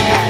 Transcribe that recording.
Yeah.